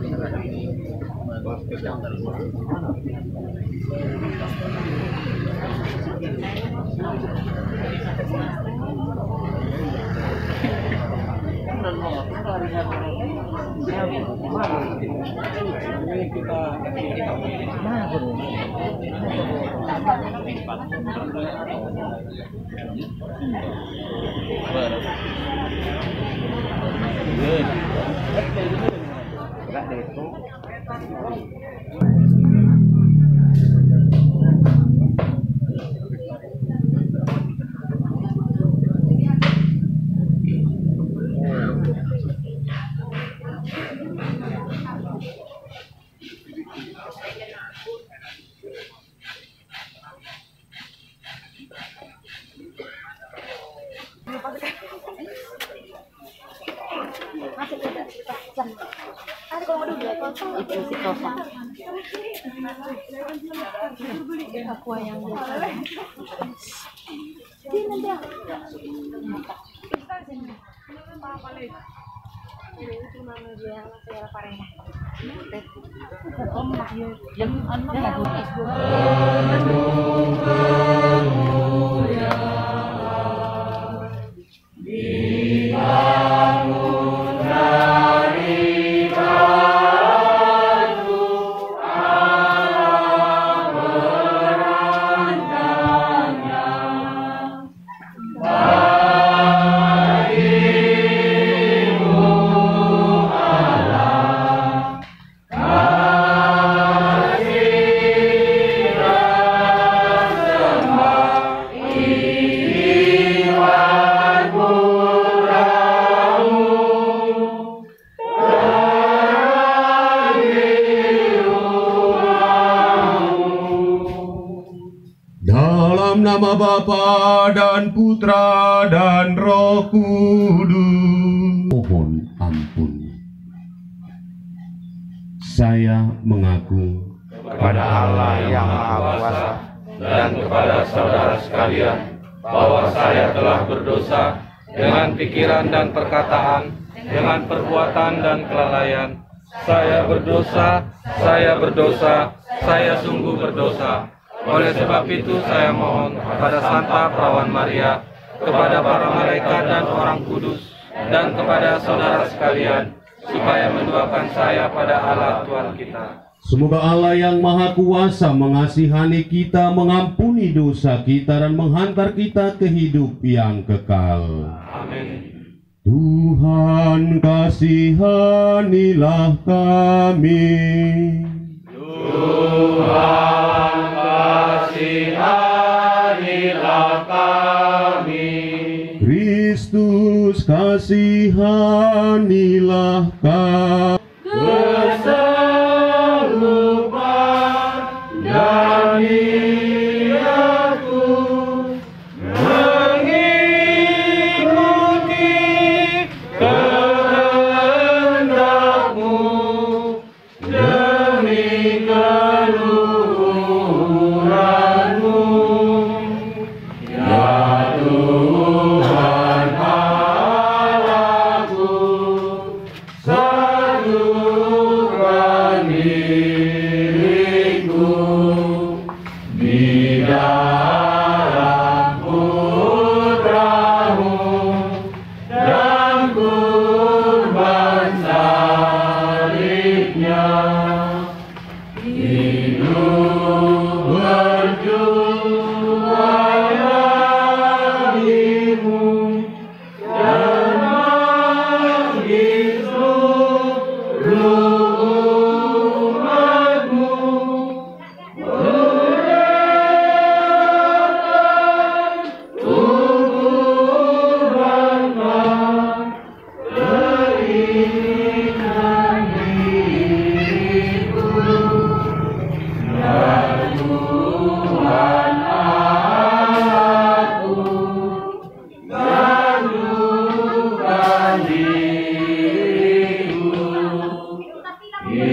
Terima kasih itu Si Tova aku yang yang anu nama Bapa dan Putra dan Roh Kudus. Mohon ampun. Saya mengaku kepada Allah yang Maha Kuasa dan kepada saudara sekalian bahwa saya telah berdosa dengan pikiran dan perkataan, dengan perbuatan dan kelalaian. Saya berdosa, saya berdosa, saya sungguh berdosa. Oleh sebab itu saya mohon kepada Santa Perawan Maria, kepada para malaikat dan orang kudus, dan kepada saudara sekalian, supaya mendoakan saya pada Allah Tuhan kita. Semoga Allah yang Maha Kuasa mengasihani kita, mengampuni dosa kita, dan menghantar kita ke hidup yang kekal. Amin. Tuhan kasihanilah kami.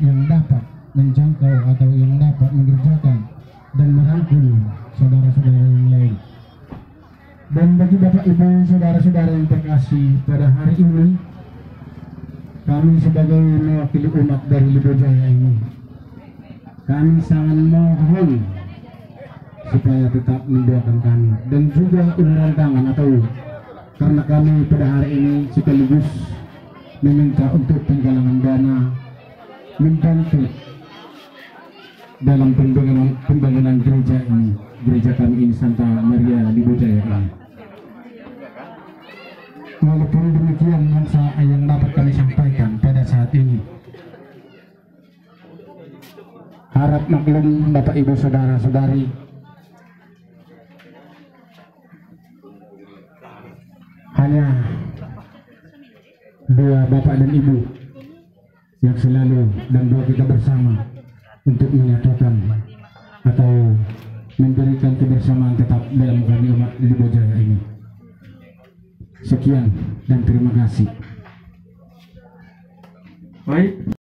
yang dapat menjangkau atau yang dapat mengerjakan dan merangkul saudara-saudara yang lain. Dan bagi Bapak Ibu saudara-saudara yang terkasih pada hari ini kami sebagai mewakili umat dari Lidojaya ini kami sangat mohon supaya tetap mendoakan kami dan juga uluran tangan atau karena kami pada hari ini sekaligus meminta untuk penggalangan dana membantu dalam pembangunan, pembangunan gereja ini gereja kami ini Santa Maria di ini. Walaupun demikian yang, sa- yang dapat kami sampaikan pada saat ini harap maklum Bapak Ibu Saudara Saudari hanya dua Bapak dan Ibu yang selalu dan dua kita bersama untuk menyatukan atau memberikan kebersamaan tetap dalam kami umat Libo Jaya ini. Sekian dan terima kasih. Baik,